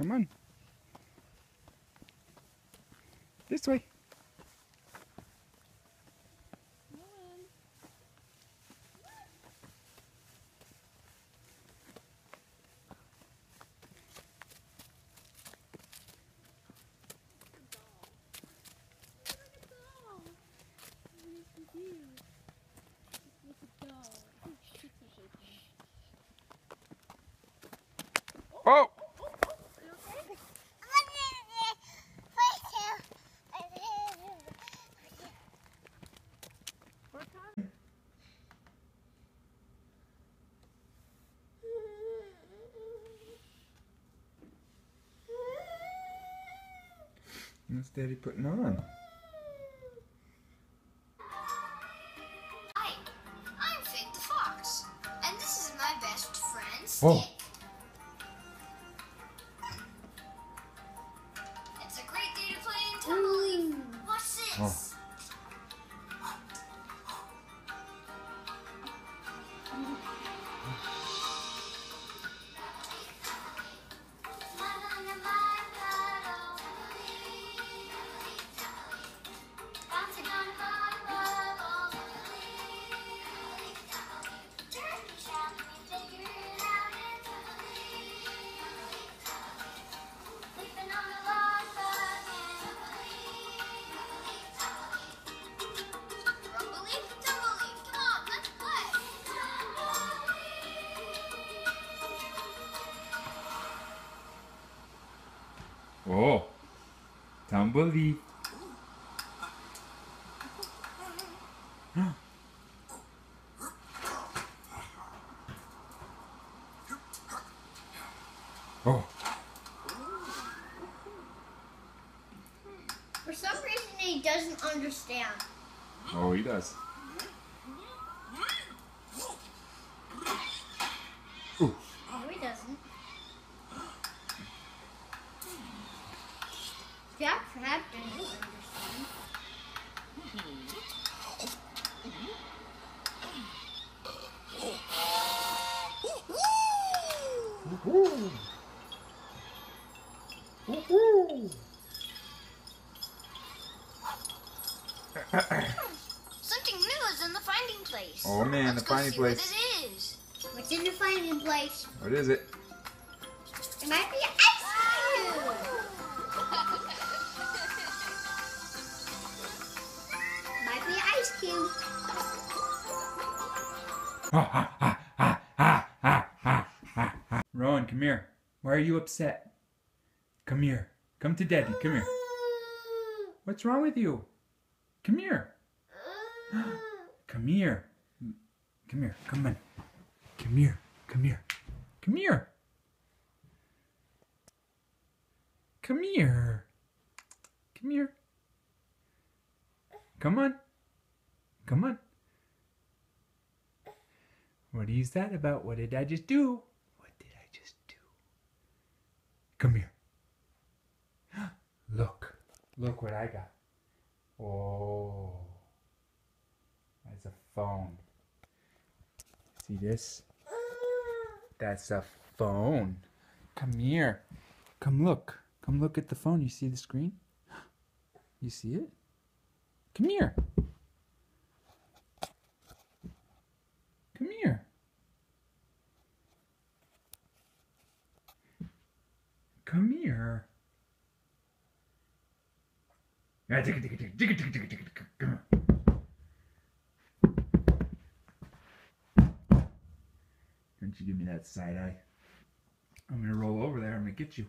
Come on. This way. Oh! What's Daddy putting on? Hi, I'm Fig the Fox, and this is my best friend. Oh. Oh. Tumbleweed. Oh. For some reason, he doesn't understand. Oh, he does. Ooh. No, he doesn't. Jack Crab doesn't. Woohoo! Woohoo! Something new is in the finding place. Oh man, Let's the go finding see place. What it is. What's in the finding place? What is it? It might be Rowan, come here. Why are you upset? Come here. Come to Daddy. Come here. What's wrong with you? Come here. Come here. Come here. Come on. Come here. Come here. Come here. Come here. Come here. Come on. Come on. What is that about? What did I just do? What did I just do? Come here. Look. Look what I got. Oh. That's a phone. See this? That's a phone. Come here. Come look. Come look at the phone. You see the screen? You see it? Come here. Come here. Come here. Don't you give me that side eye. I'm gonna roll over there. I'm gonna get you.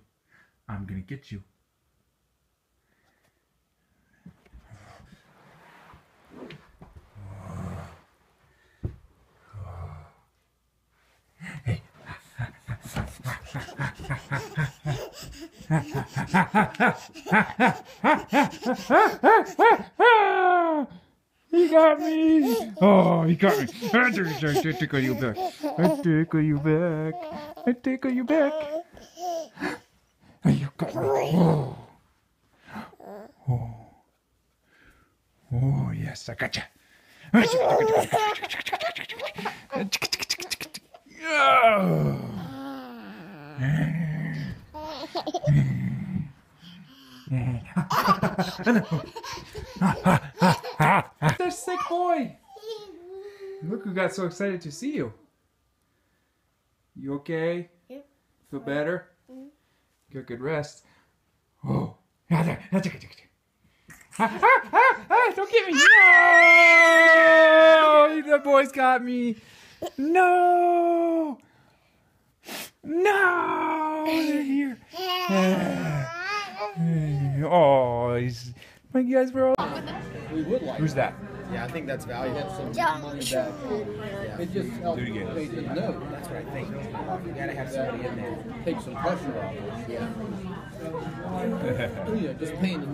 I'm gonna get you. Hey. He got me. Oh, he got me. I tickle you back. I tickle you back. I tickle you back. Oh, you got me. Oh. Oh. Oh, yes, I got you. They're sick boy. Look who got so excited to see you. You okay? Yep. Feel better? Mhm. Get good rest. Oh. Ah, there. That's okay. Ah, ah, ah, ah, don't get me. No! The boys got me. No! No! They're here. Oh, he's. My guys were all. We would like. Who's that? Yeah, I think that's valuable. Some Don't money back. you. It just helps Do it again. pay the note. That's what I think. You gotta have somebody in there. Take some pressure off. Yeah. yeah, just paying the note.